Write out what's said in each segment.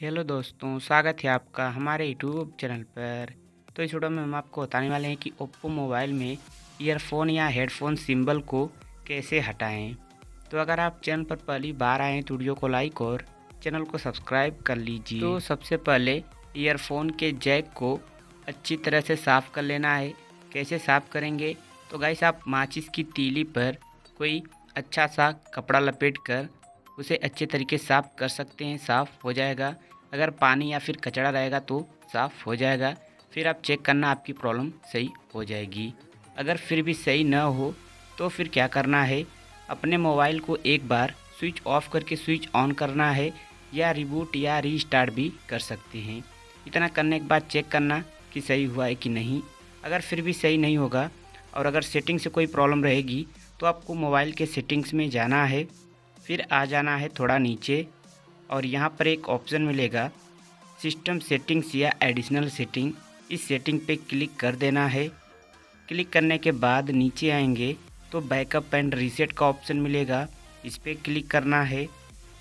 Hello दोस्तों, स्वागत है आपका हमारे यूट्यूब चैनल पर। तो इस वीडियो में हम आपको बताने वाले हैं कि ओप्पो मोबाइल में ईयरफोन या हेडफोन सिंबल को कैसे हटाएँ। तो अगर आप चैनल पर पहली बार आएँ तो वीडियो को लाइक और चैनल को सब्सक्राइब कर लीजिए। तो सबसे पहले ईयरफोन के जैक को अच्छी तरह से साफ़ कर लेना है। कैसे साफ़ करेंगे? तो गाइस आप माचिस की तीली पर कोई अच्छा सा कपड़ा लपेट कर उसे अच्छे तरीके साफ़ कर सकते हैं, साफ़ हो जाएगा। अगर पानी या फिर कचरा रहेगा तो साफ़ हो जाएगा। फिर आप चेक करना आपकी प्रॉब्लम सही हो जाएगी। अगर फिर भी सही न हो तो फिर क्या करना है? अपने मोबाइल को एक बार स्विच ऑफ़ करके स्विच ऑन करना है या रिबूट या रीस्टार्ट भी कर सकते हैं। इतना करने के बाद चेक करना कि सही हुआ है कि नहीं। अगर फिर भी सही नहीं होगा और अगर सेटिंग से कोई प्रॉब्लम रहेगी तो आपको मोबाइल के सेटिंग्स में जाना है। फिर आ जाना है थोड़ा नीचे और यहाँ पर एक ऑप्शन मिलेगा, सिस्टम सेटिंग्स या एडिशनल सेटिंग। इस सेटिंग पे क्लिक कर देना है। क्लिक करने के बाद नीचे आएँगे तो बैकअप एंड रीसेट का ऑप्शन मिलेगा, इस पर क्लिक करना है।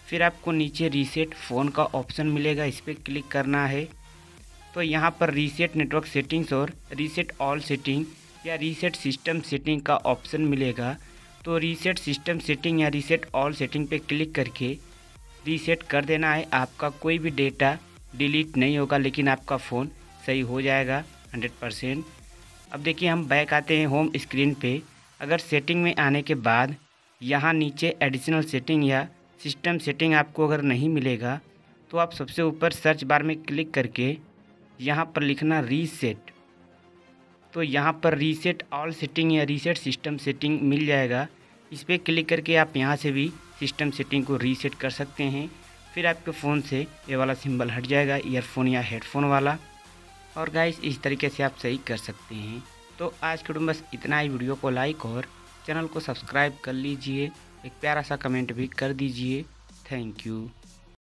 फिर आपको नीचे रीसेट फ़ोन का ऑप्शन मिलेगा, इस पर क्लिक करना है। तो यहाँ पर रीसेट नेटवर्क सेटिंग्स और रीसेट ऑल सेटिंग या रीसेट सिस्टम सेटिंग का ऑप्शन मिलेगा। तो रीसेट सिस्टम सेटिंग या रीसेट ऑल सेटिंग पे क्लिक करके रीसेट कर देना है। आपका कोई भी डेटा डिलीट नहीं होगा, लेकिन आपका फ़ोन सही हो जाएगा हंड्रेड परसेंट अब देखिए, हम बैक आते हैं होम स्क्रीन पे। अगर सेटिंग में आने के बाद यहाँ नीचे एडिशनल सेटिंग या सिस्टम सेटिंग आपको अगर नहीं मिलेगा तो आप सबसे ऊपर सर्च बार में क्लिक करके यहाँ पर लिखना रीसेट तो यहाँ पर रीसेट ऑल सेटिंग या रीसेट सिस्टम सेटिंग मिल जाएगा। इस पर क्लिक करके आप यहाँ से भी सिस्टम सेटिंग को रीसेट कर सकते हैं। फिर आपके फ़ोन से ये वाला सिंबल हट जाएगा ईयरफोन या हेडफोन वाला। और गाइस इस तरीके से आप सही कर सकते हैं। तो आज के बस इतना ही। वीडियो को लाइक और चैनल को सब्सक्राइब कर लीजिए। एक प्यारा सा कमेंट भी कर दीजिए। Thank you